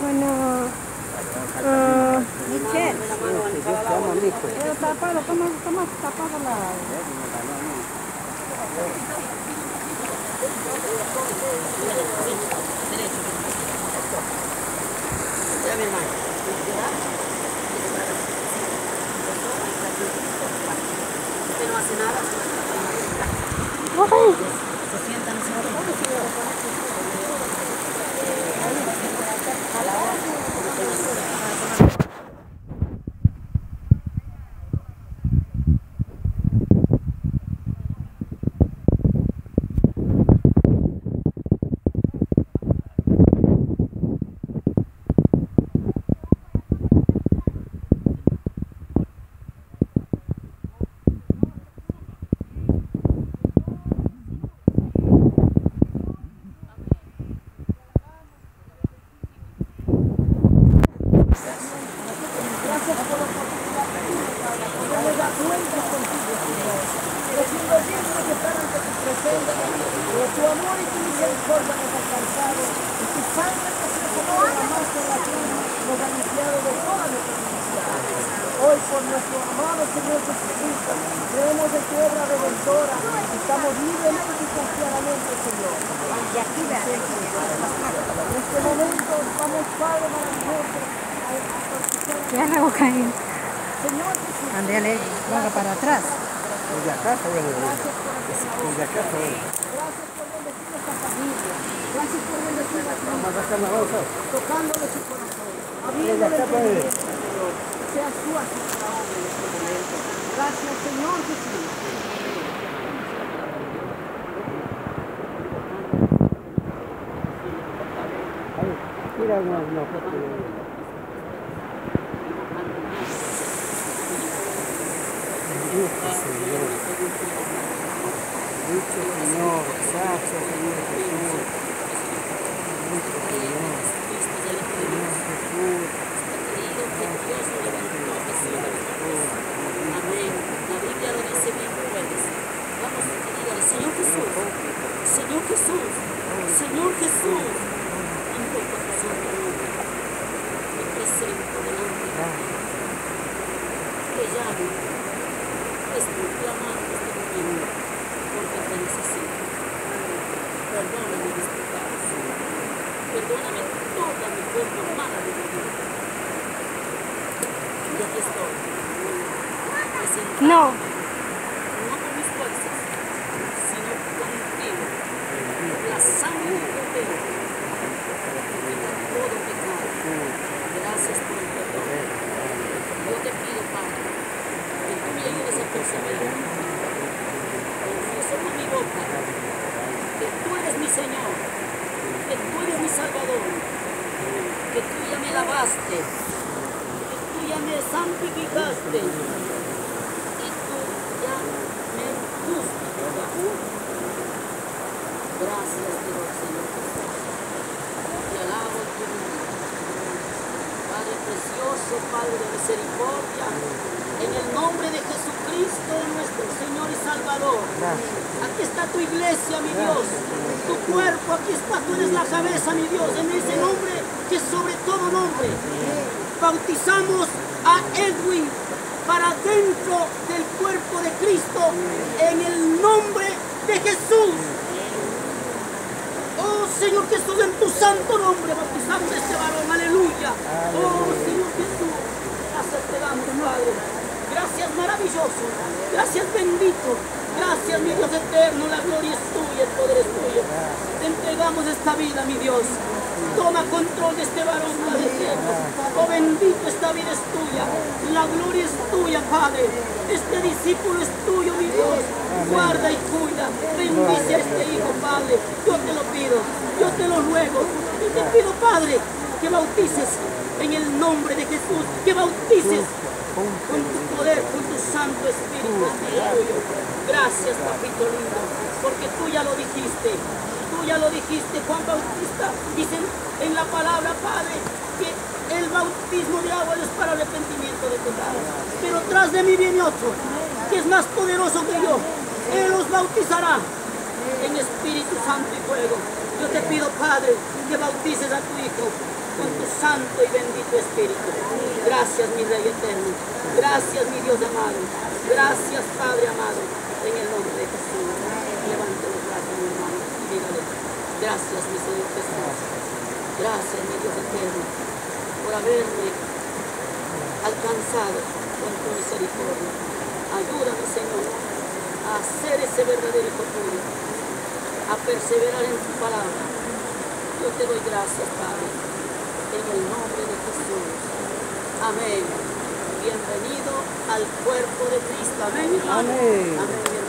Bueno, ah, Michelle. tapado, ¿cómo, cómo tapado la...? Tu amor y tu misericordia nos ha alcanzado y tu sangre que se derramó derramaste en la cruz nos ha limpiado de toda nuestra iniquidad. Hoy por nuestro amado Señor Jesucristo creemos en tu obra redentora y estamos libremente y confiadamente, Señor. Y aquí la En este momento vamos, Padre maravilloso, a la boca ahí. Señor Jesús. Venga para atrás. Desde acá. Desde acá está bueno. Gracias por bendecir esta familia. Gracias por su corazón. Sea. Gracias, Señor Jesús. Señor. Gracias Señor. Bendito Señor. Señor Jesús. Amén. La Biblia lo dice bien fuerte. Vamos, dígale, Señor Jesús, Señor Jesús, Señor Jesús, invoco a tu santo nombre. Me presento delante de ti. Te llamo. Estoy clamando este momento porque te necesito. Perdóname mis pecados. Perdóname toda mi forma mala de vivir. Y aquí estoy. Presentado No, no con mis fuerzas, sino contigo. La sangre del Cordero que quita todo pecado. Gracias por el perdón. Yo te pido, Padre, que tú me ayudes a perseverar. Confieso con mi boca que tú eres mi Señor, que tú eres mi Salvador, que tú que tú ya me santificaste y tú ya me justificaste. Gracias, Dios, Señor Jesús. Te alabo tu nombre. Padre precioso, Padre de misericordia, en el nombre de Jesucristo, nuestro Señor y Salvador. Aquí está tu iglesia, mi Dios. Tu cuerpo, aquí está, tú eres la cabeza, mi Dios. En ese nombre que sobre todo nombre. Bautizamos a Edwin para dentro del cuerpo de Cristo en el nombre de Jesús. Oh Señor Jesús, en tu santo nombre bautizamos a este varón, aleluya. Oh Señor Jesús, gracias te damos, Padre. Gracias maravilloso, gracias bendito, gracias mi Dios eterno, la gloria es tuya, el poder es tuyo. Te entregamos esta vida, mi Dios. Toma control de este varón. Oh bendito, esta vida es tuya, la gloria es tuya, Padre. Este discípulo es tuyo, mi Dios. Guarda y cuida, bendice a este hijo, Padre. Yo te lo pido, yo te lo ruego. Y te pido, Padre, que bautices en el nombre de Jesús, que bautices con tu poder, con tu Santo Espíritu. Gracias, papito lindo, porque tú ya lo dijiste. Ya lo dijiste, Juan Bautista. Dicen en la palabra, Padre, que el bautismo de agua es para arrepentimiento de pecados. Pero tras de mí viene otro, que es más poderoso que yo. Él los bautizará en Espíritu Santo y fuego. Yo te pido, Padre, que bautices a tu Hijo con tu santo y bendito Espíritu. Gracias, mi Rey eterno. Gracias, mi Dios amado. Gracias, Padre amado. En el nombre de Jesús. Levante los brazos, mi hermano, y dígale, gracias, mi Señor Jesús. Gracias, mi Dios eterno, por haberme alcanzado con tu misericordia. Ayúdame, Señor, a hacer ese verdadero hijo tuyo, a perseverar en tu palabra. Yo te doy gracias, Padre, en el nombre de Jesús. Amén. Bienvenido al cuerpo de Cristo. Amén. Amén. Amén.